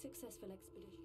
successful expedition.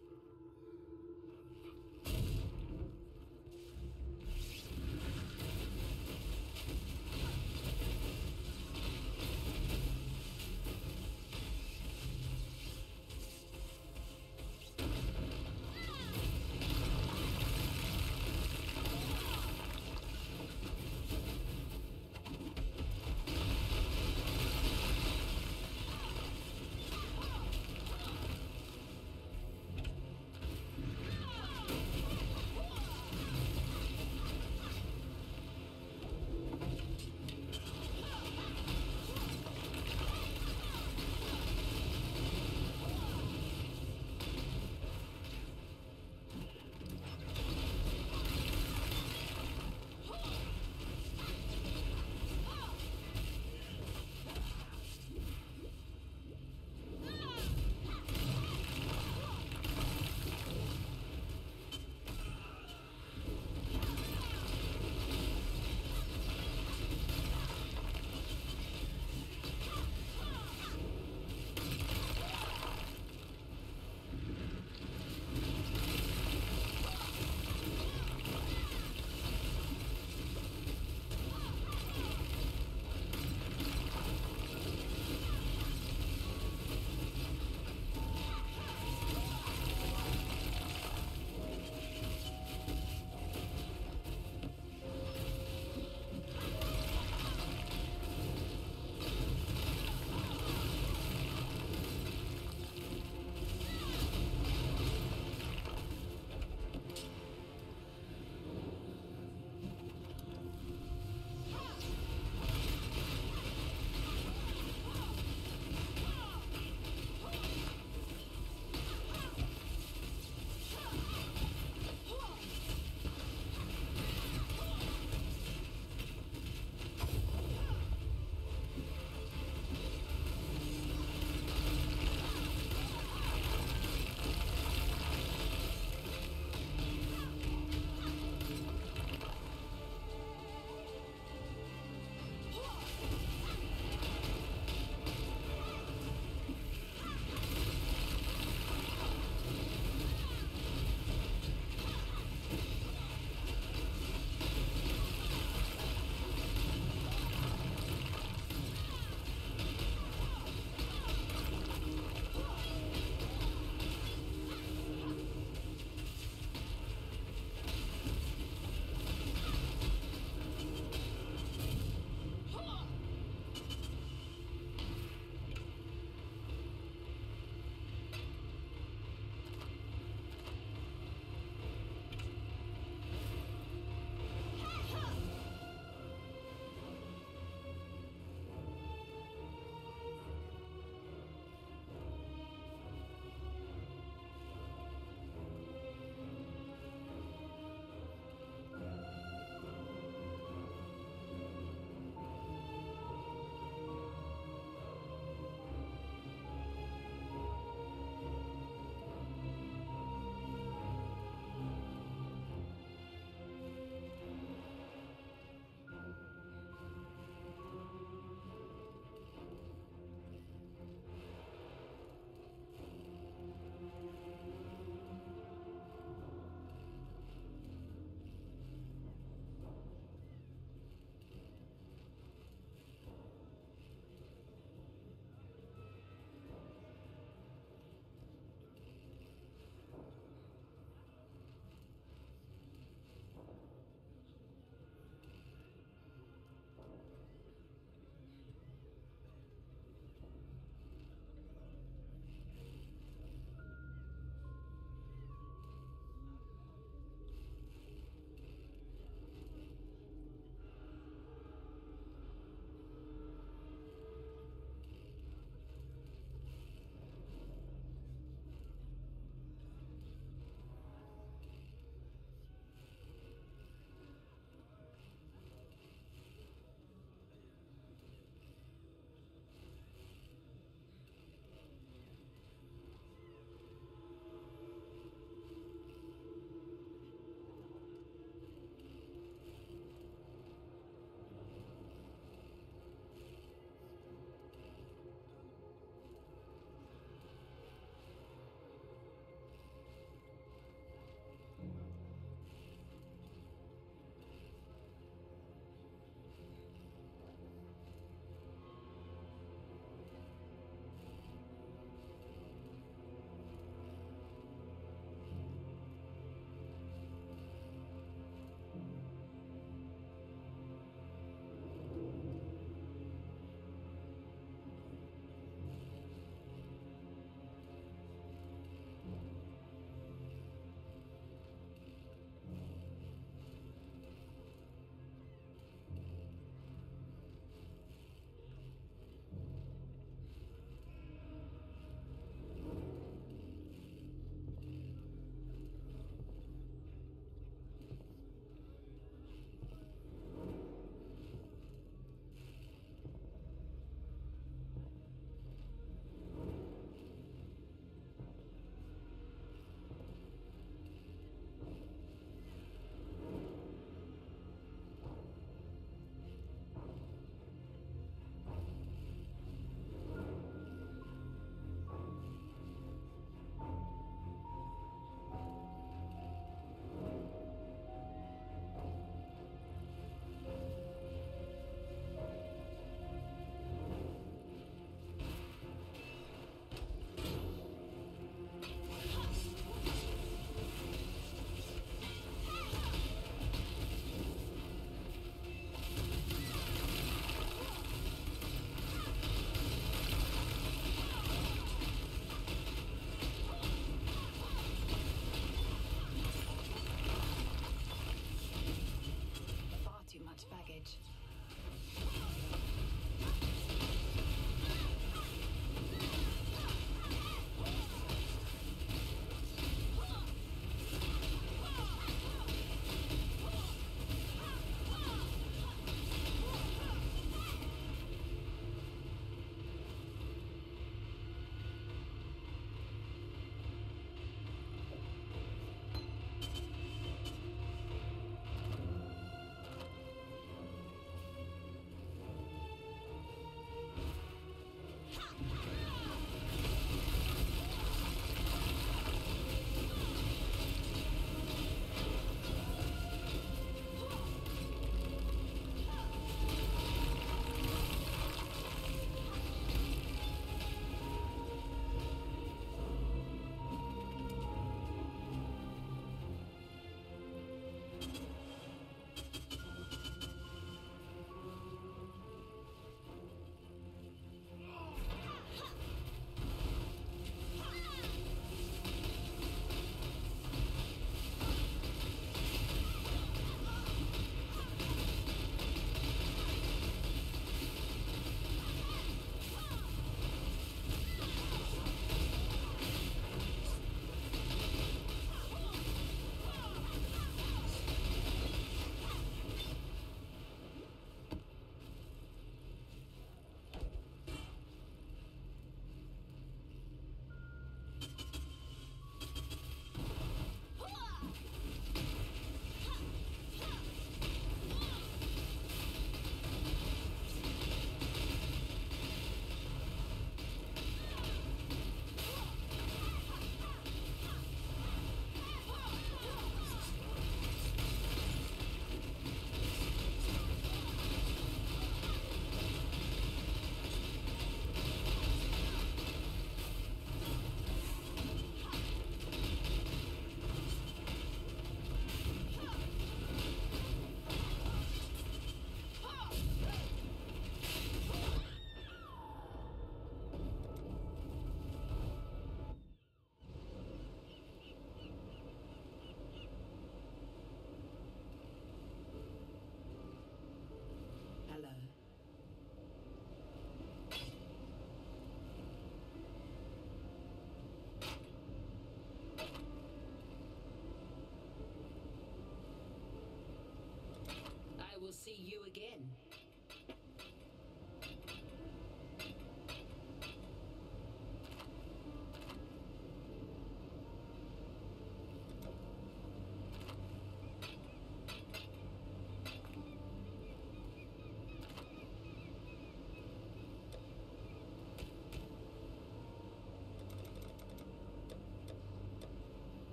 See you again.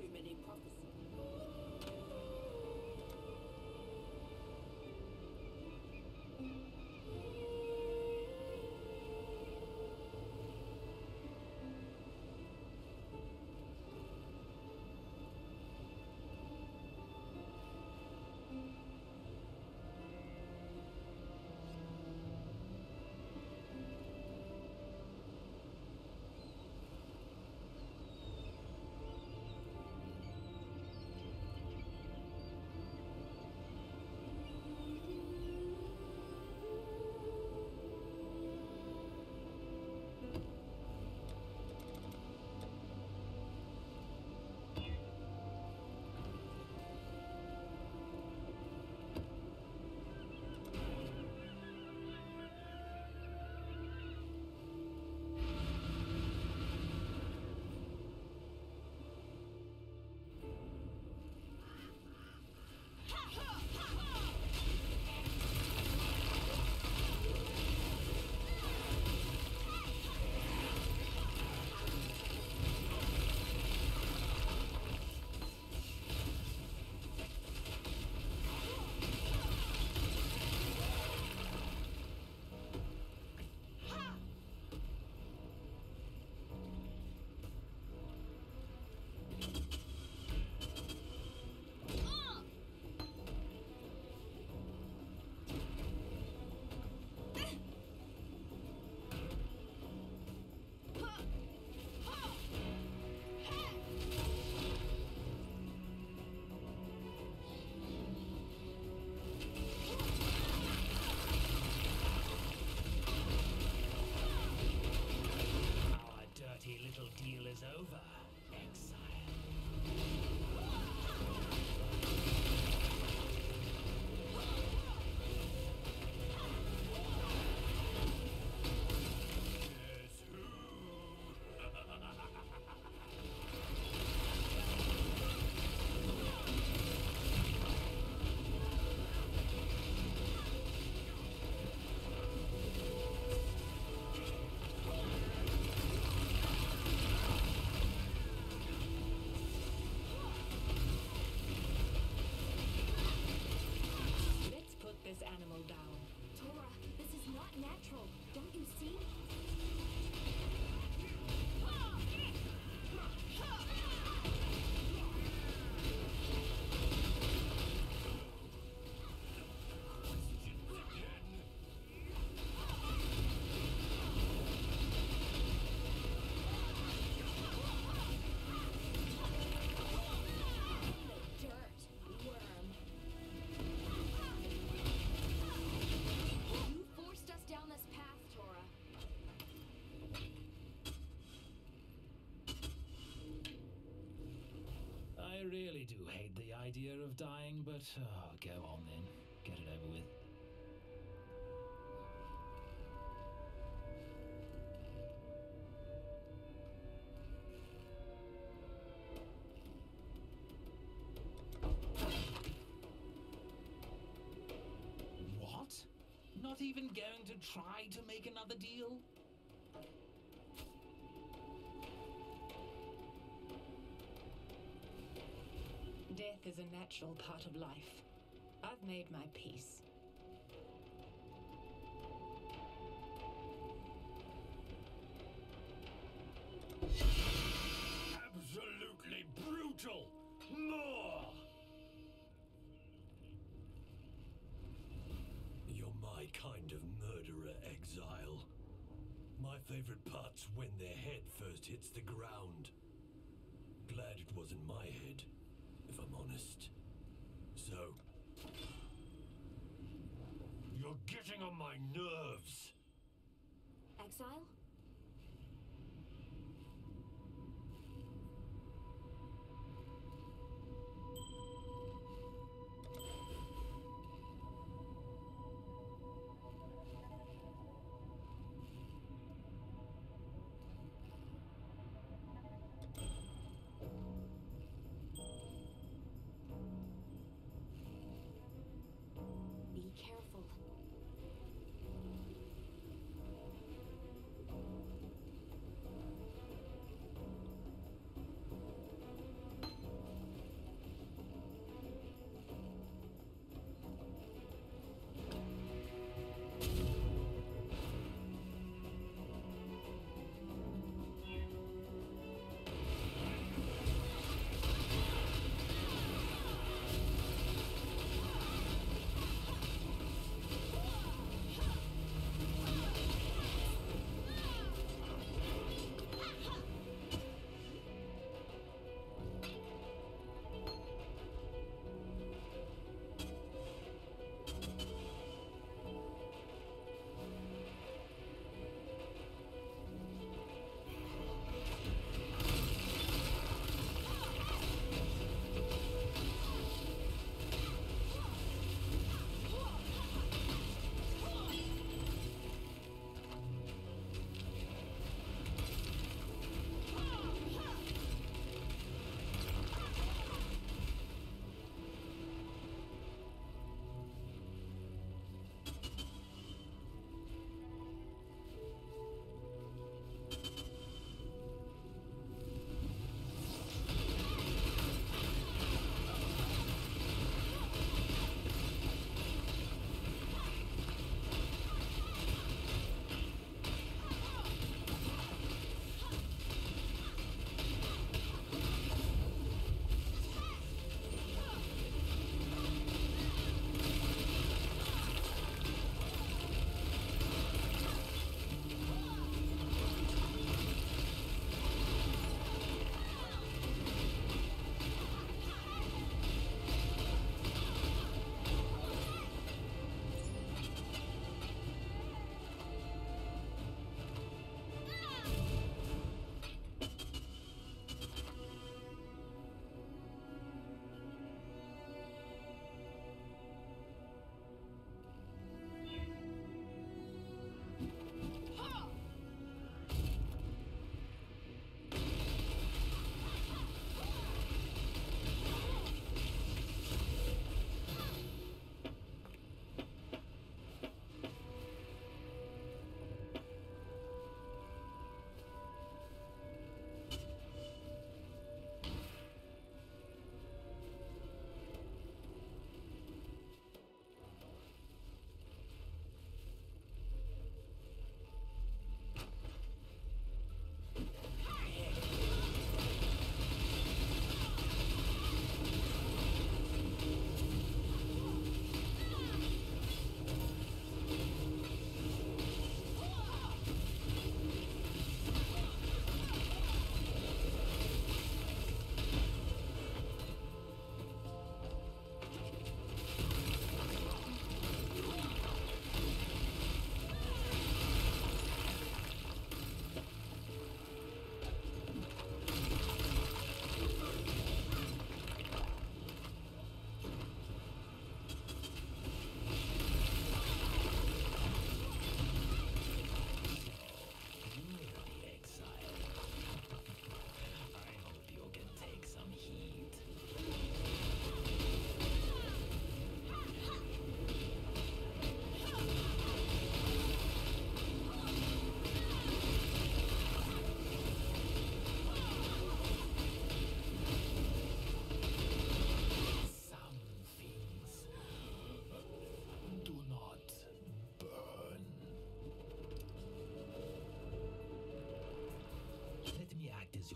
too many really do hate the idea of dying, but oh, go on then. Get it over with. What? Not even going to try to make another deal? A natural part of life. I've made my peace. Absolutely brutal! More! You're my kind of murderer, Exile. My favorite part's when their head first hits the ground. Glad it wasn't my head, honest. So. You're getting on my nerves! Exile?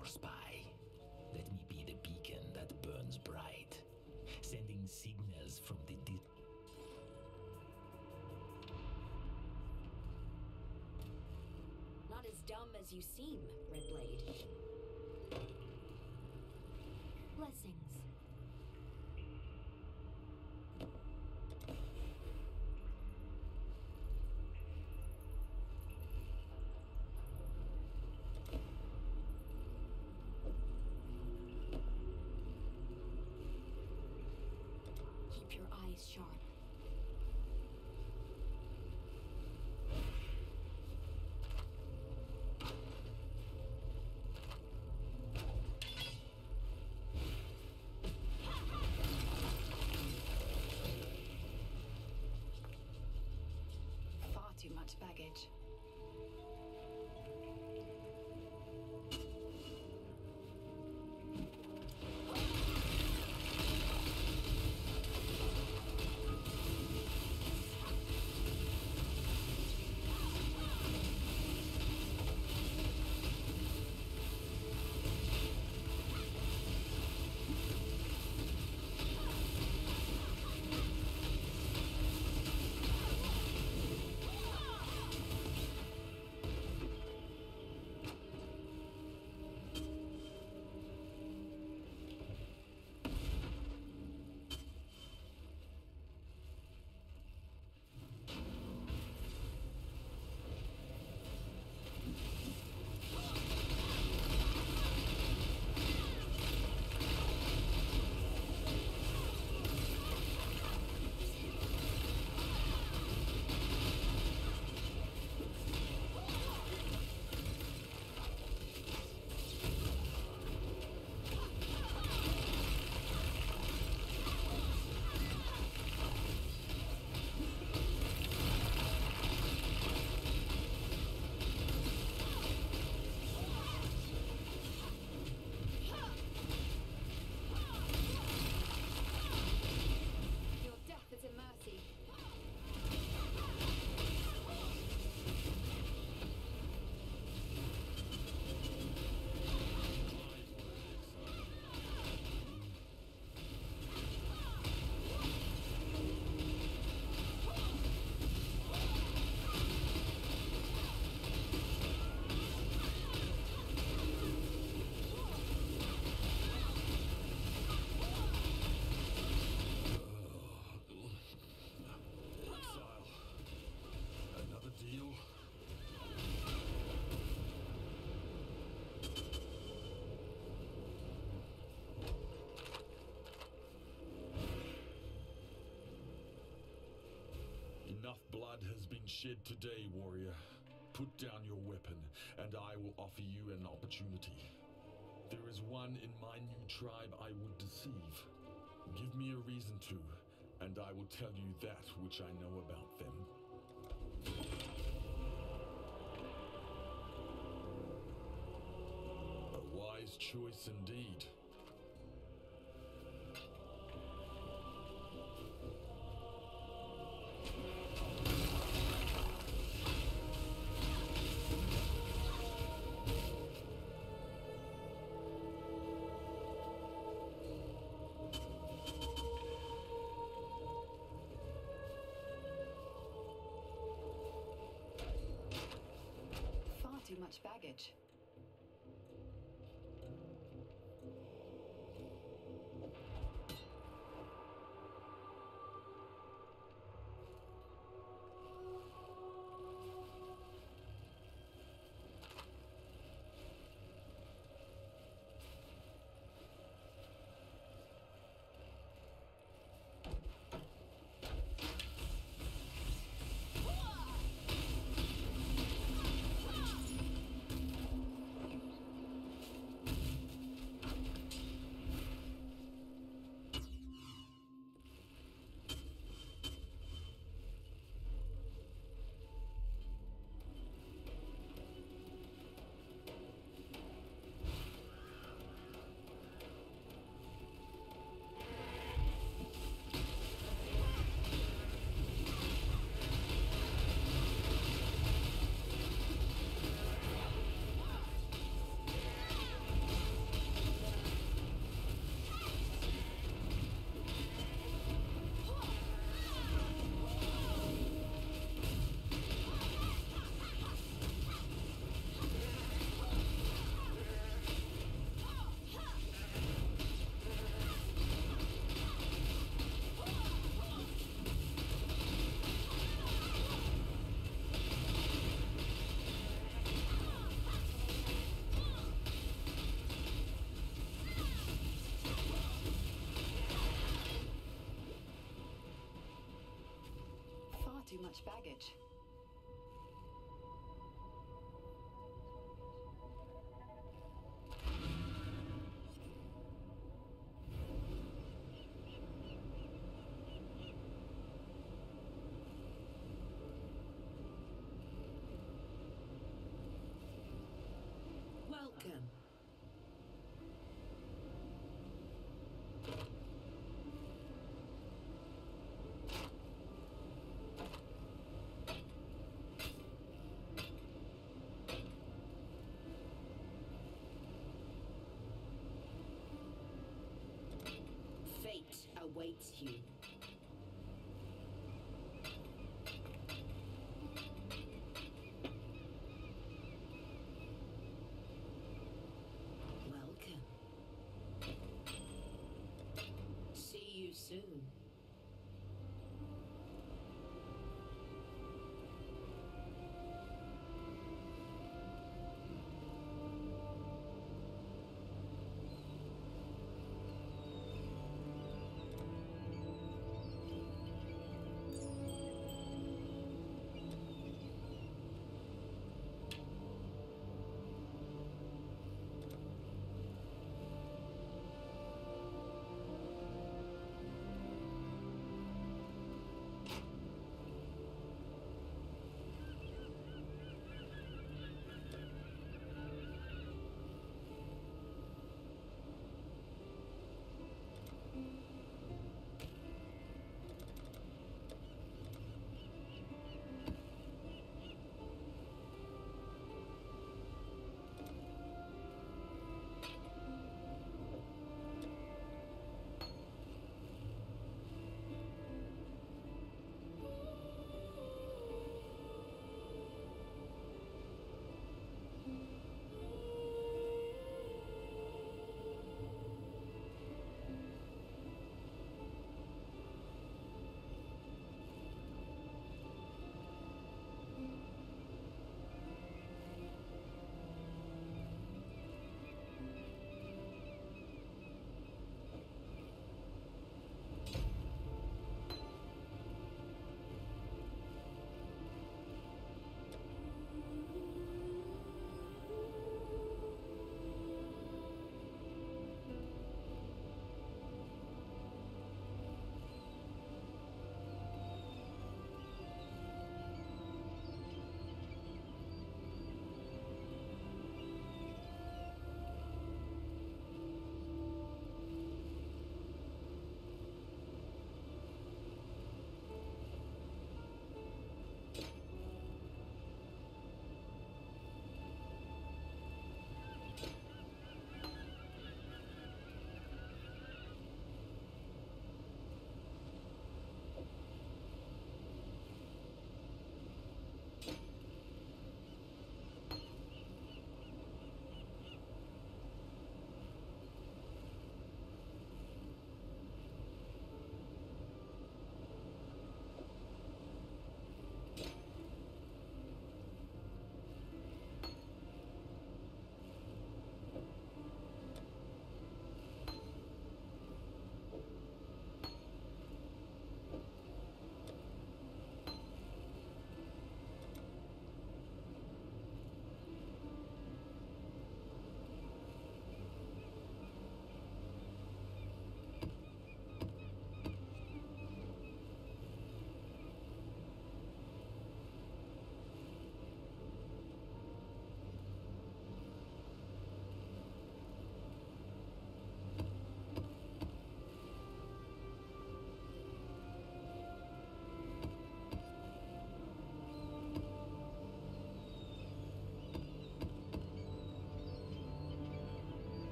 Your spy. Let me be the beacon that burns bright, sending signals from the di- Not as dumb as you seem, Redblade. Blessings. Keep your eyes sharp. Far too much baggage. Shed today, warrior. Put down your weapon, and I will offer you an opportunity. There is one in my new tribe I would deceive. Give me a reason to, and I will tell you that which I know about them. A wise choice indeed. much baggage. Awaits you.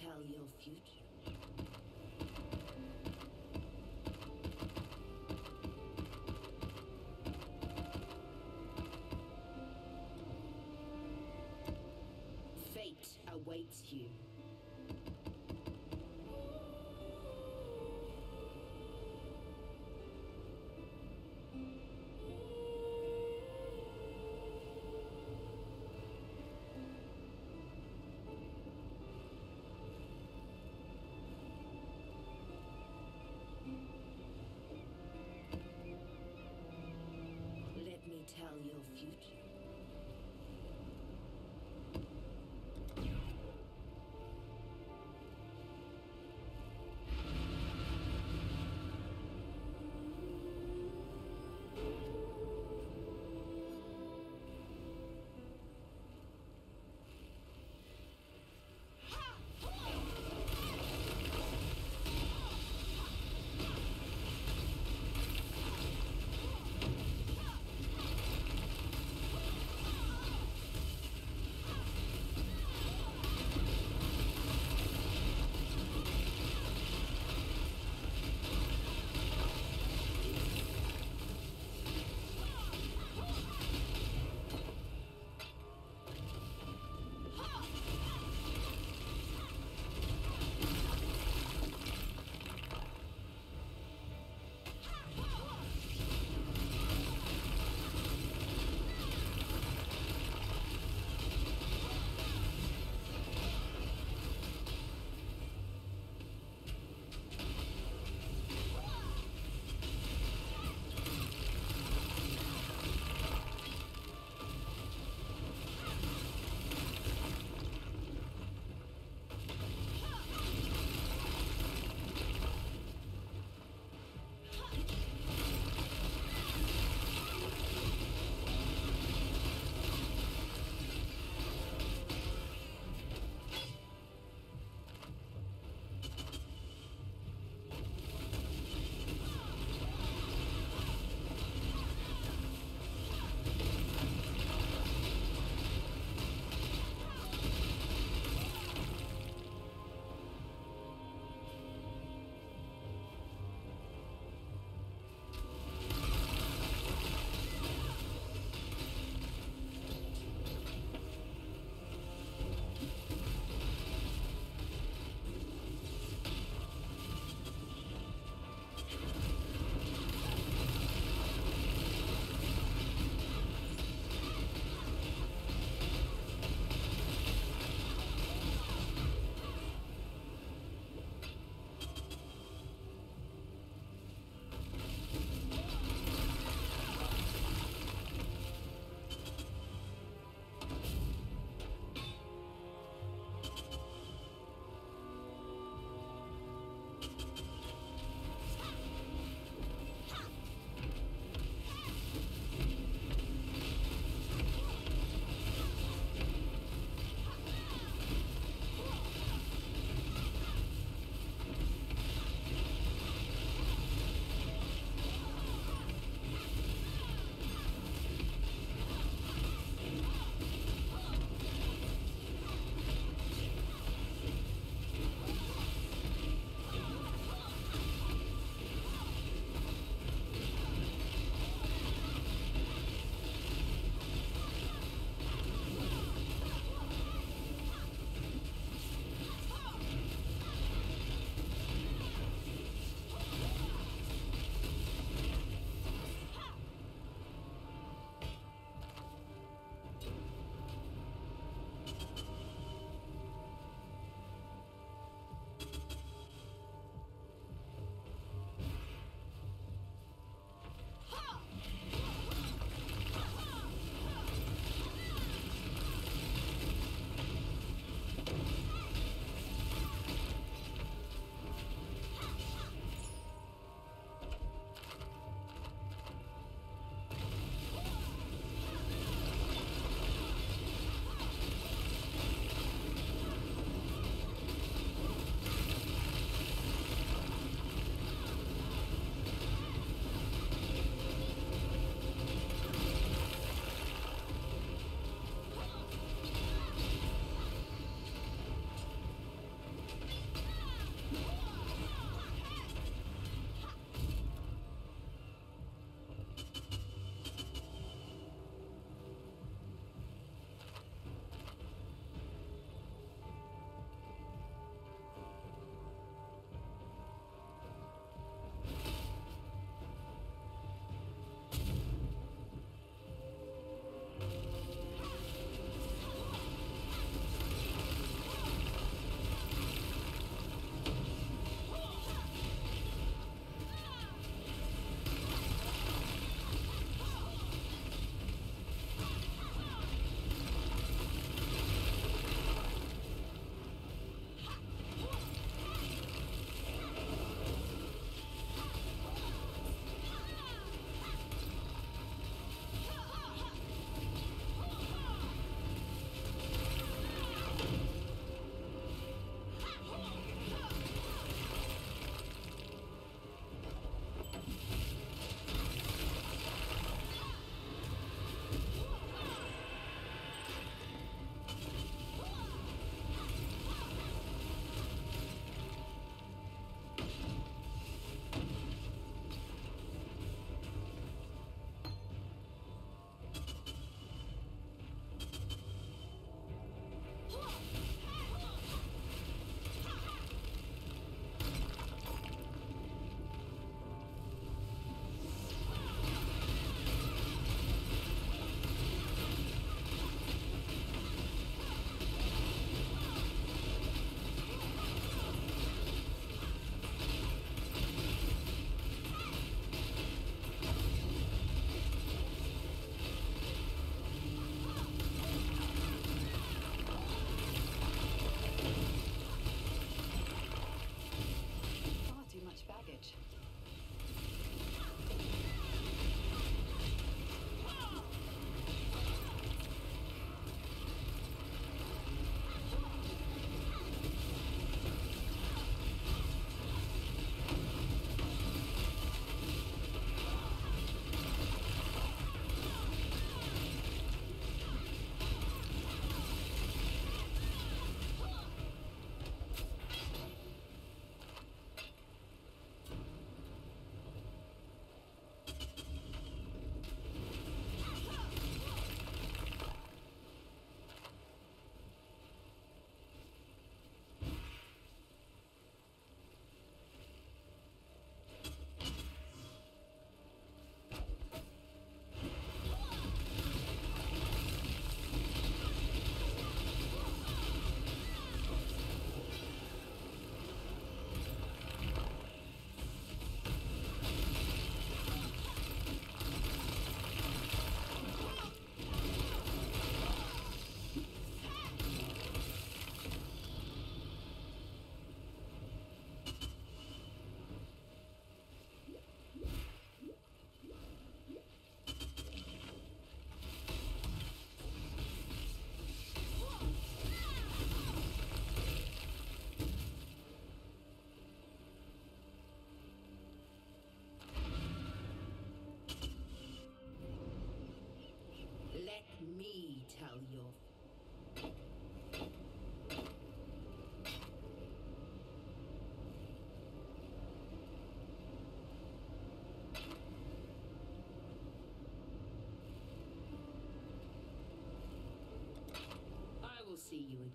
tell your future. Fate awaits you.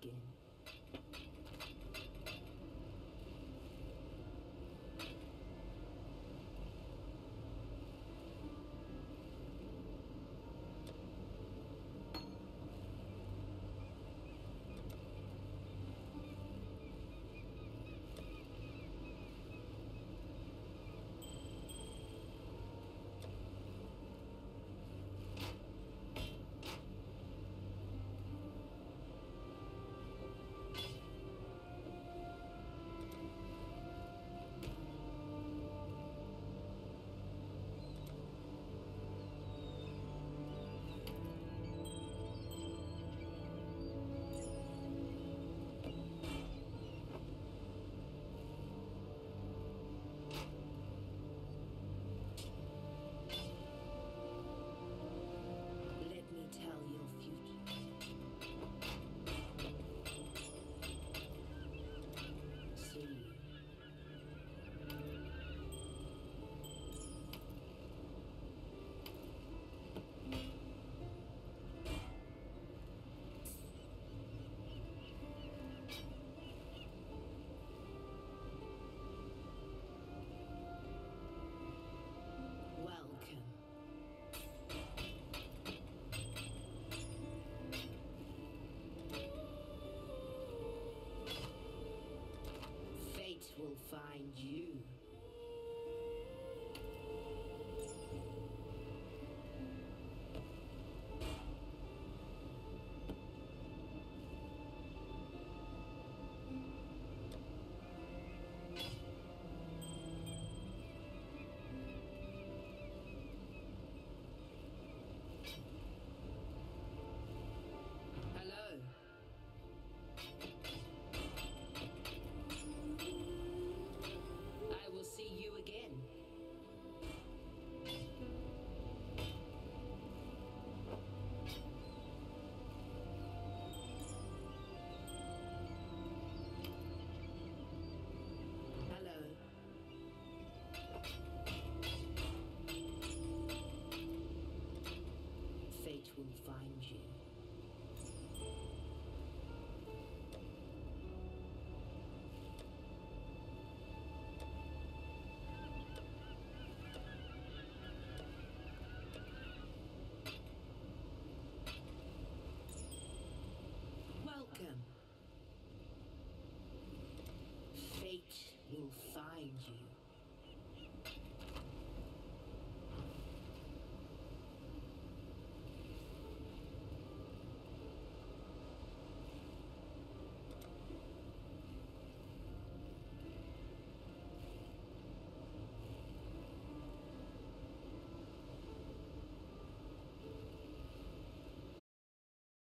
again. will find you.